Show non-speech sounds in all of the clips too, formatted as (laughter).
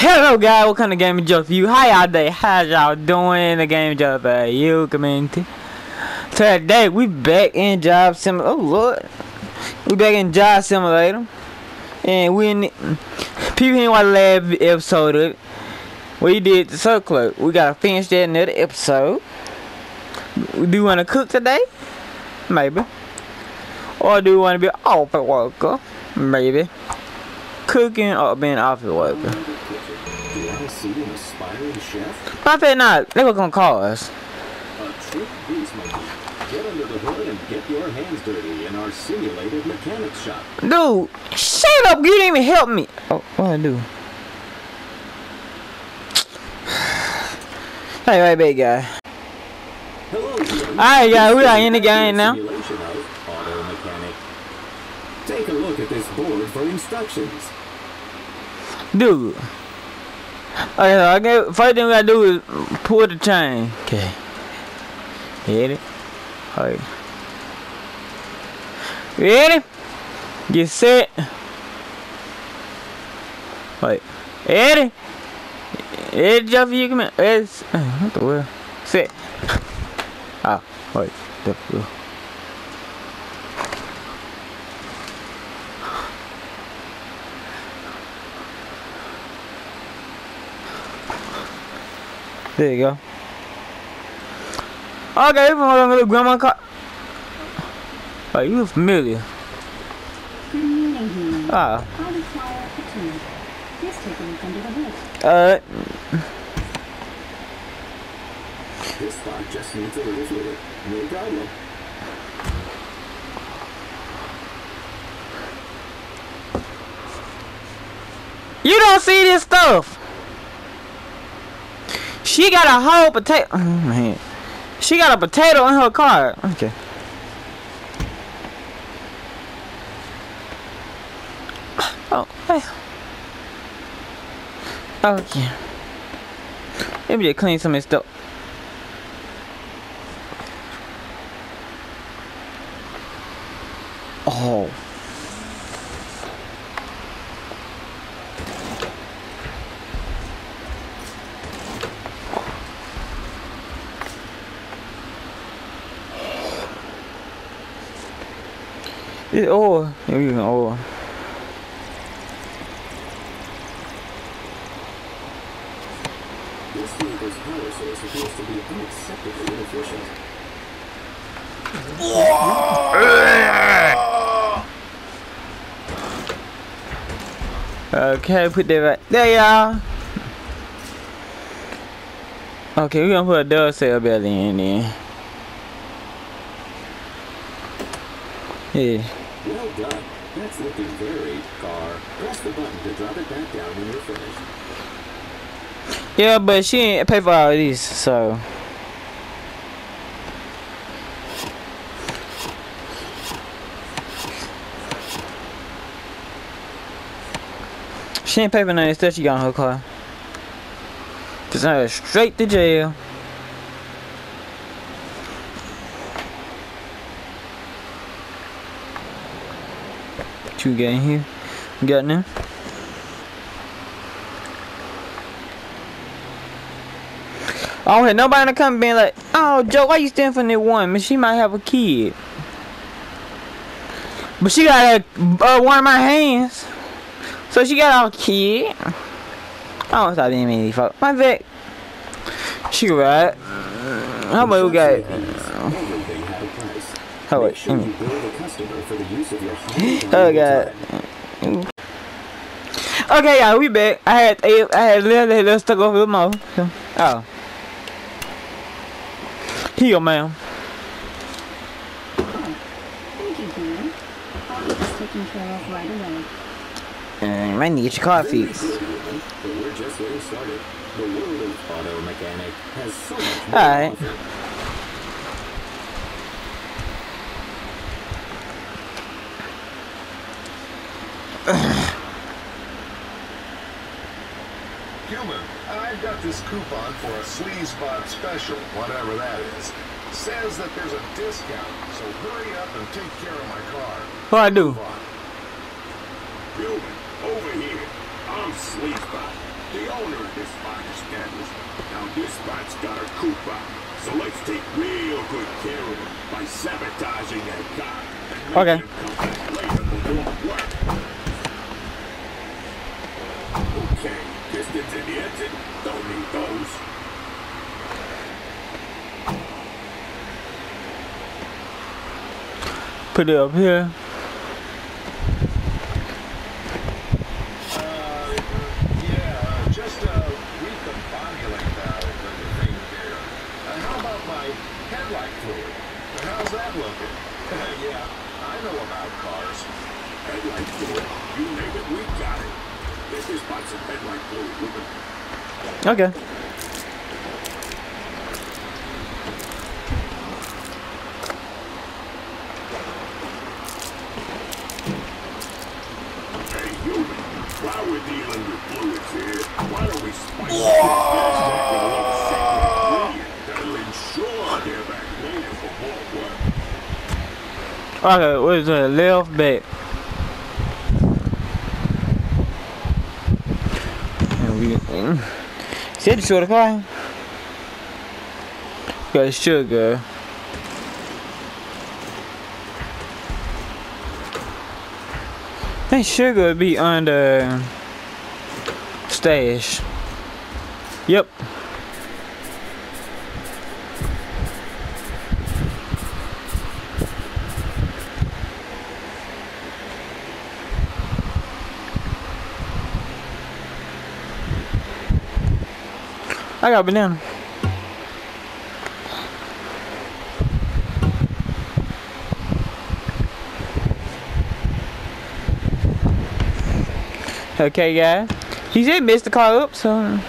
Hello guys, what kind of game joke for you? How y'all day? How y'all doing? The game joke for you community. Today we back in Job Simulator. Oh lord. We back in Job Simulator. And we in people watch the last episode of. We did the circle. We gotta finish that another episode. Do you wanna cook today? Maybe. Or do you wanna be office worker? Maybe. Cooking or being office worker. Do you want to see an aspiring chef? I bet not. They were gonna call us. A trick grease monkey. Get under the hood and get your hands dirty in our simulated mechanics shop. Dude, shut up. You didn't even help me. Oh, what I do? (sighs) Hey, right back, guy. Hello. Alright, guys, we are in the game now. Mechanic. Take a look at this board for instructions. Dude. Okay, so okay, first thing we gotta do is pull the chain. Okay. Hit it. Alright. Ready? Get set. Wait. Ready? Ready, Jeff, you come in. It's, what the world? Set. Ah, wait. The, There you go. Okay, from my grandma car. Oh, you familiar. Ah, Cauliflower fatigue. Please take a look under the hood. uh, This spot just needs a little fluid. No problem. you don't see this stuff. She got a whole potato. Oh, man. She got a potato in her car. Okay. Oh, hey. Okay. Maybe they clean some of this stuff. Oh. It, oh, here we go. Oh. This vehicle's power source appears to be unacceptably inefficient. Okay, put that right there, y'all. Okay, we're gonna put a dove cell belly in there. Yeah. Well done. That's looking very car. Press the button to drop it back down when you're finished. Yeah, but she ain't pay for all these, so. She ain't pay for none of the stuff she got in her car. Just send her straight to jail. Got in here? Got now? I don't hear nobody in the comment being like, oh, Joe, why you standing for that one? Man, she might have a kid. But she got uh, one of my hands. So she got a kid. I don't stop being mean, fuck. My vet. She right. How about we got? Everything had a price. Oh, Make wait. sure mm. you bill the customer for the use of your high Oh, God. Okay, y'all, we back. I had I had a little, little stuck over the mouth. So, oh. Here, ma'am. Thank you, Human. I'll get this taken care of right away. Mm, I need your coffee. But we're just getting started. The world of auto mechanic has so much more to Alright. offer. Human, I've got this coupon for a Sleazebot special, whatever that is. Says that there's a discount, so hurry up and take care of my car. What I do? Human, over here. I'm Sleazebot. the owner of this fine establishment. Now this spot's got a coupon, so let's take real good care of him by sabotaging that car. Okay. making him come back later for more work. Okay, distance in the engine. Don't need those. Put it up here. Uh, yeah, I know about cars. Headlight fluid. You name it, we got it. Okay. Okay, what is that? Left back. And we mm. To show the car. Got sugar. Think sugar would be under stash. Yep. I got banana. Okay, guys. He said messed the car up, so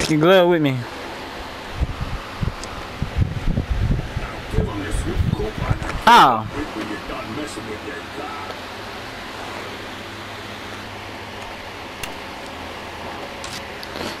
take your glove with me. Oh, quick when you're done messing with their car. here you go. See, guys, they car beautiful. I do like discounts. You really Dang. earned my patronage, good human. Yeah, you uh. With that box, you did all right, human. Now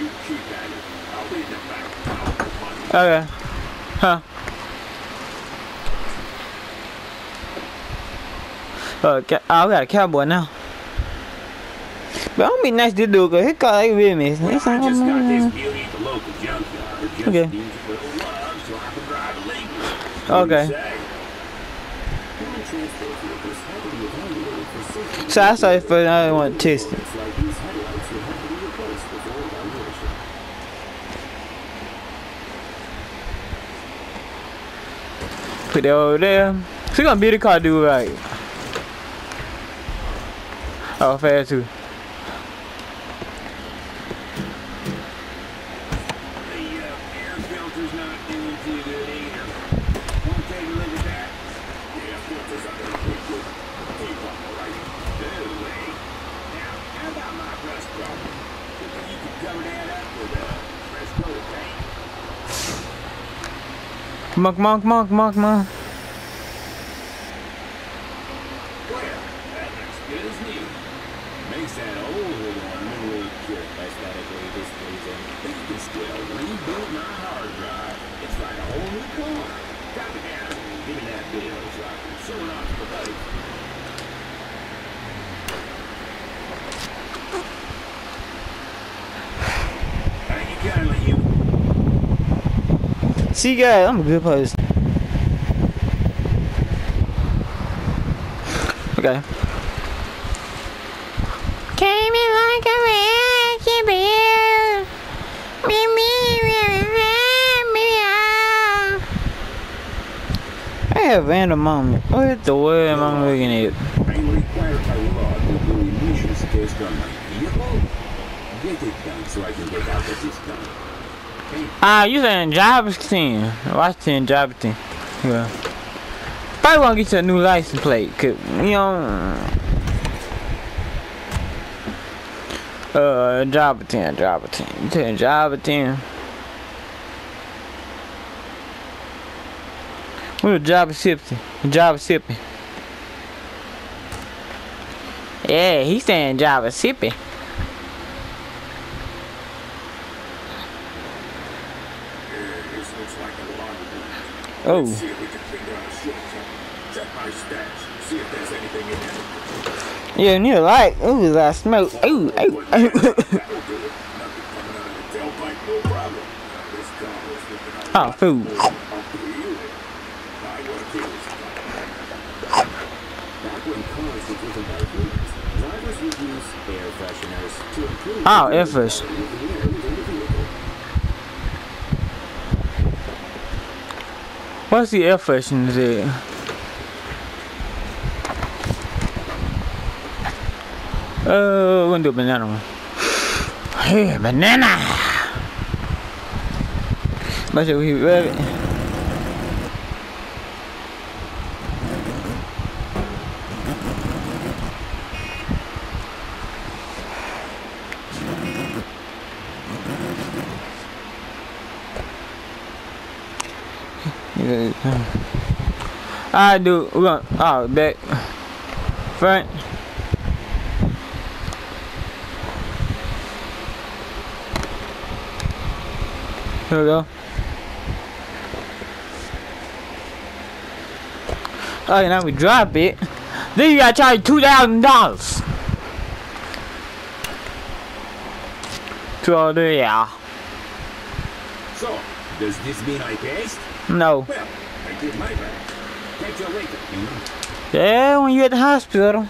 you keep at it. I'll be in the back count the money. Okay. Huh. Uh, ca- oh, I got a cowboy now. But I'm gonna be nice to this dude, cause his car ain't with me. Well, It's I like, just got Okay. you Okay. So I started for I want to test it. It's like these headlights will have to be replaced before evaluation. Put that over there. So gonna be the car do right. Oh, fast too. The uh, air filter's not doing too good either. Want to take a look at that? The air filter's under the quick look. Keep on the right. Anyway, now, how about my rust problem? You think you could cover that up with a fresh coat of paint? Come on, come on, come on, come on, come on. Kindly, you. See, guys, I'm a good person. Okay. Came in like a wrecking ball. Me, me, me, me, me. I have random moment. What the world am I looking at? I'm required by law to do emissions test on my vehicle. Get it done so I can get out the discount. Ah, you saying job 10. Watch 10, job 10. Yeah. Probably to get you a new license plate. Cause, you know. Uh, job 10, job 10. You saying job 10. What a job sipping. Job sipping. Yeah, he's saying job sipping. Oh. Let's see if we can figure out a shortcut. Check my stash. See if there's anything in there. Yeah, near light. Ooh, that smoke. Ooh, ooh, ooh. That'll do it. Nothing coming out of the tailpipe, no problem. This car was looking Oh, food. up to you. I want to kill this car. Back when cars were driven by humans, drivers would use air fresheners to improve Oh, the air fresh. quality of the air within the vehicle. What's the air freshener there? Uh, we're gonna do a banana one. Hey, banana! Make sure we ready. I do. We're gonna. Oh, back. Front. Here we go. Oh, okay, now we drop it. Then you gotta charge two thousand dollars. All oh the yeah. So, does this mean I passed? No. Yeah, when you at the hospital.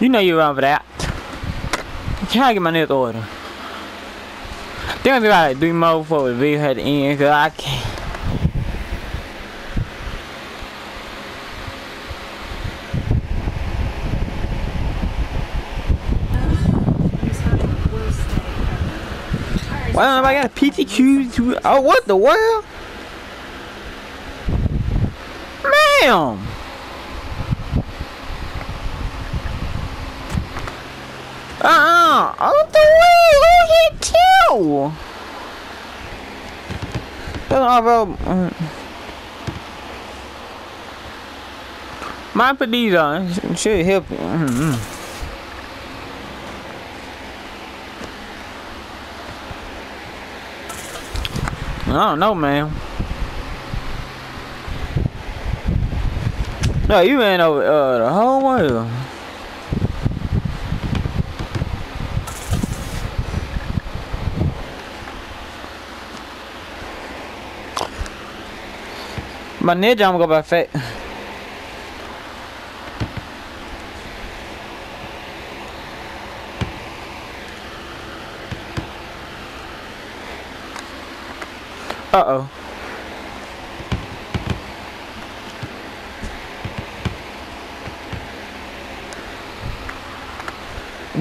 You know you're wrong for that. Can I get my next order? Think gonna like three more before the video had to end, cause I can't. He's having the worst day ever. Tires Why don't I got a PTQ to Oh what the world? Ma'am! Uh-uh! Out the way! That's all about mm. My on. Should help you. I don't know, man. No, you ran over uh, the whole world. My ninja, I'm gonna go by fat. Uh oh.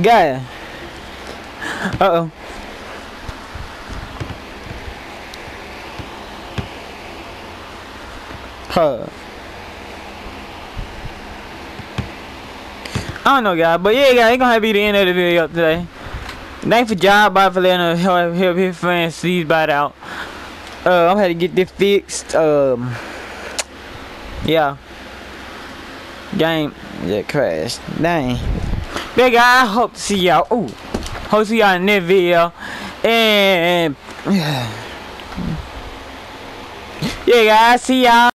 Guy. Uh oh. Huh. I don't know, guys, but yeah, guys, it's gonna be the end of the video today. Thanks for job, bye for letting us help, help his see bite out. Uh, I'm had to get this fixed. Um, yeah. Game that crashed. Dang. Big guys, I hope to see y'all. Ooh, hope to see y'all in this video. And (sighs) yeah, guys, see y'all.